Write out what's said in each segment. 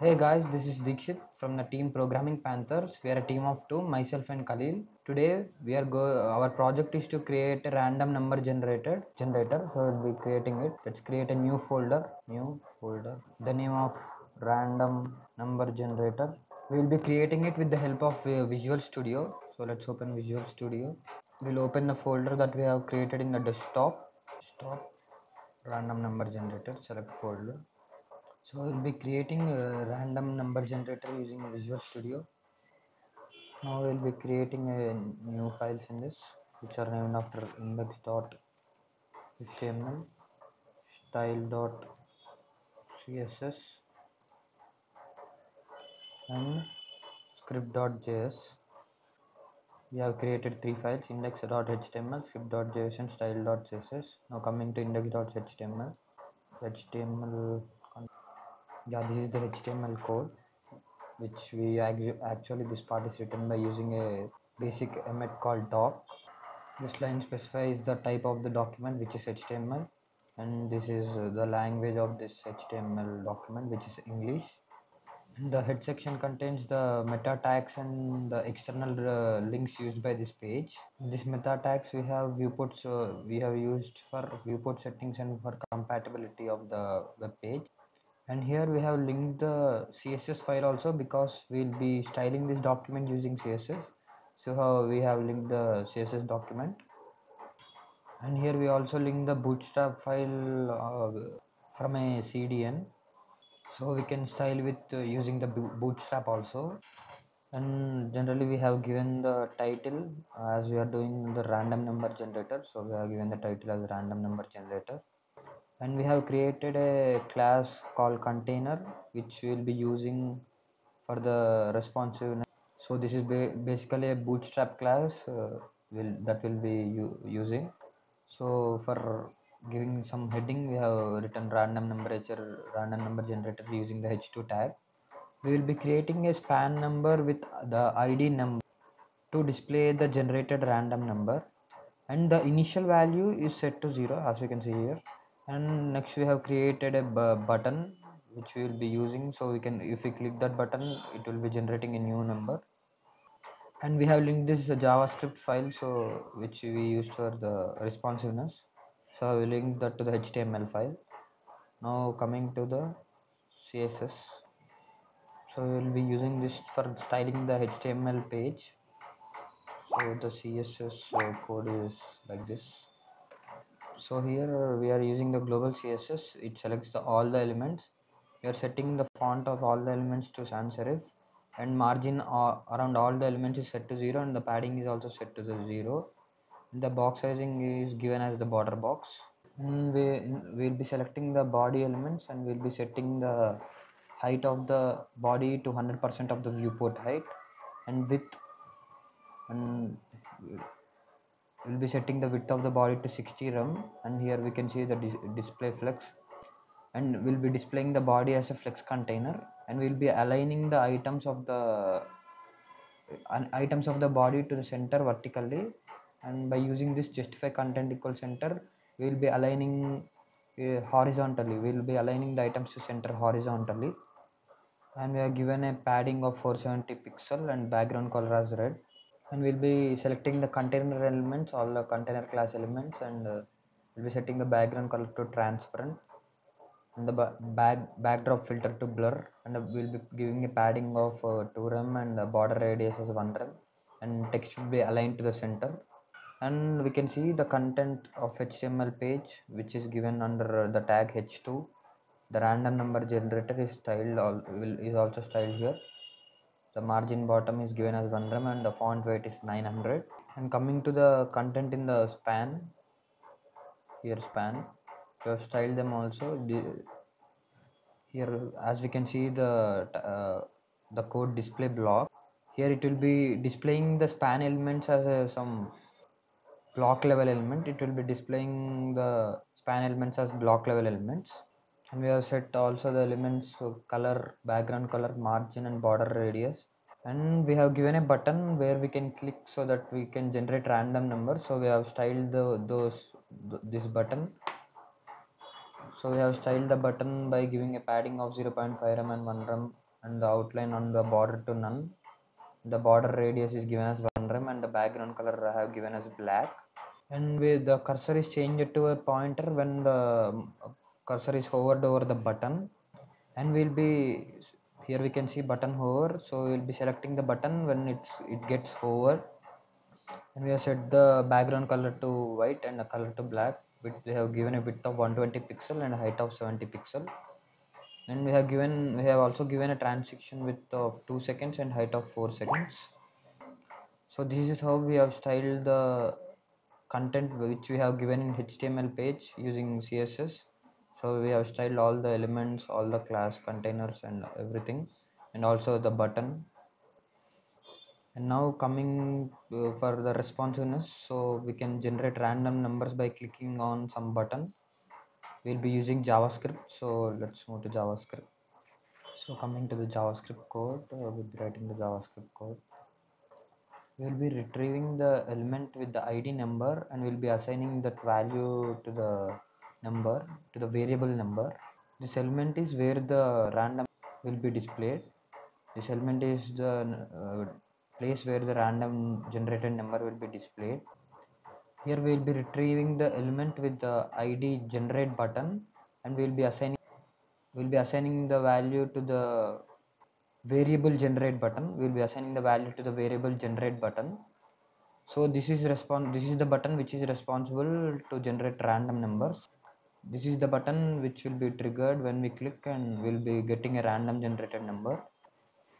Hey guys, this is Deekshith from the team Programming Panthers. We are a team of two, myself and Khalil. Today we are go. Our project is to create a random number generator. Generator. So we'll be creating it. Let's create a new folder. New folder. The name of random number generator. We'll be creating it with the help of uh, Visual Studio. So let's open Visual Studio. We'll open the folder that we have created in the desktop. Stop. Random number generator. Select folder. So we'll be creating a random number generator using Visual Studio. Now we'll be creating a new files in this, which are named after index.html, style.css, and script.js. We have created three files index.html, script.js, and style.css. Now coming to index.html, HTML yeah this is the html code which we actually this part is written by using a basic Emmet called doc. This line specifies the type of the document which is html and this is the language of this html document which is english. The head section contains the meta tags and the external uh, links used by this page. This meta tags we have viewports uh, we have used for viewport settings and for compatibility of the web page and here we have linked the css file also because we'll be styling this document using css so we have linked the css document. And here we also link the bootstrap file uh, from a cdn so we can style with uh, using the bootstrap also. And generally we have given the title as we are doing the random number generator. So we have given the title as random number generator and we have created a class called container which we'll be using for the responsiveness. So this is ba basically a bootstrap class uh, will that will be using. So for giving some heading we have written random number random number generator using the h2 tag. We will be creating a span number with the id number to display the generated random number. And the initial value is set to 0 as we can see here and next we have created a button which we will be using. So we can if we click that button it will be generating a new number. And we have linked this javascript file so which we used for the responsiveness. So i will link that to the html file. Now coming to the css so we will be using this for styling the html page. So the css code is like this so here we are using the global css it selects the, all the elements. We are setting the font of all the elements to sans serif and margin uh, around all the elements is set to 0 and the padding is also set to the 0 the box sizing is given as the border box. And we will be selecting the body elements and we'll be setting the height of the body to 100% of the viewport height and width. And we'll be setting the width of the body to 60 rem and here we can see the dis display flex and we'll be displaying the body as a flex container and we'll be aligning the items of the uh, items of the body to the center vertically. And by using this justify content equal center we'll be aligning uh, horizontally. We'll be aligning the items to center horizontally. And we are given a padding of 470 pixel and background color as red and we'll be selecting the container elements all the container class elements and uh, we'll be setting the background color to transparent and the back backdrop filter to blur and uh, we'll be giving a padding of uh, 2 rem and the border radius is 1 rem and text should be aligned to the center. And we can see the content of html page which is given under the tag h2 the random number generator is styled all will is also styled here the margin bottom is given as 1 rem and the font weight is 900 and coming to the content in the span here span you have styled them also. Here as we can see the uh, the code display block. Here it will be displaying the span elements as a, some block level element. It will be displaying the span elements as block level elements and we have set also the elements so color background color margin and border radius and we have given a button where we can click so that we can generate random numbers so we have styled the those th this button so we have styled the button by giving a padding of 0.5 rem and 1 rem and the outline on the border to none. The border radius is given as 1 rem and the background color I have given as black. And with the cursor is changed to a pointer when the cursor is hovered over the button. And we'll be here we can see button hover. So we'll be selecting the button when it's it gets hovered and we have set the background color to white and the color to black. Which we have given a width of 120 pixel and a height of 70 pixel. And we have given we have also given a transition width of 2 seconds and height of 4 seconds. So this is how we have styled the content which we have given in html page using css so we have styled all the elements all the class containers and everything and also the button. And now coming uh, for the responsiveness so we can generate random numbers by clicking on some button. We'll be using javascript so let's move to javascript. So coming to the javascript code uh, we'll be writing the javascript code. We'll be retrieving the element with the id number and we'll be assigning that value to the number to the variable number. This element is where the random will be displayed. This element is the uh, place where the random generated number will be displayed. Here we will be retrieving the element with the id generate button and we will be assigning we'll be assigning the value to the variable generate button. We'll be assigning the value to the variable generate button. So this is respond this is the button which is responsible to generate random numbers this is the button which will be triggered when we click and we'll be getting a random generated number.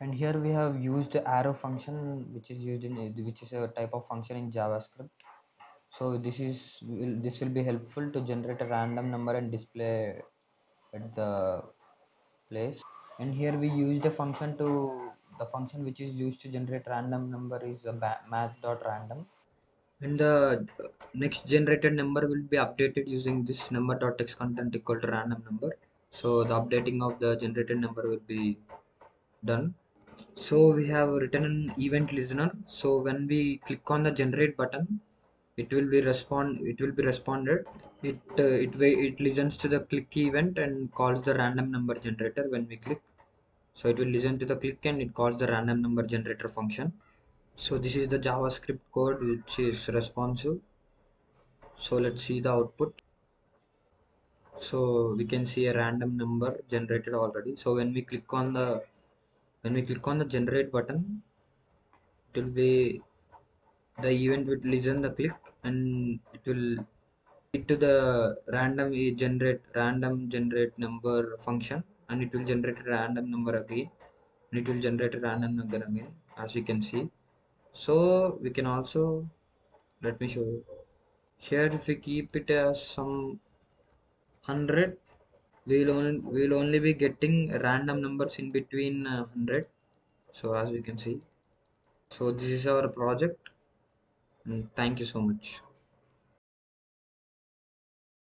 And here we have used arrow function which is used in which is a type of function in javascript. So this is will this will be helpful to generate a random number and display at the place. And here we used a function to the function which is used to generate random number is a math.random and the next generated number will be updated using this number dot text content equal to random number. So the updating of the generated number will be done. So we have written an event listener. So when we click on the generate button it will be respond it will be responded. It uh, it it listens to the click event and calls the random number generator when we click. So it will listen to the click and it calls the random number generator function so this is the javascript code which is responsive. So let's see the output. So we can see a random number generated already. So when we click on the when we click on the generate button it will be the event will listen the click and it will lead to the random generate random generate number function and it will generate a random number again and it will generate a random number again as you can see so we can also let me show you. Here if we keep it as some 100 we'll only we'll only be getting random numbers in between uh, 100 so as we can see. So this is our project. And thank you so much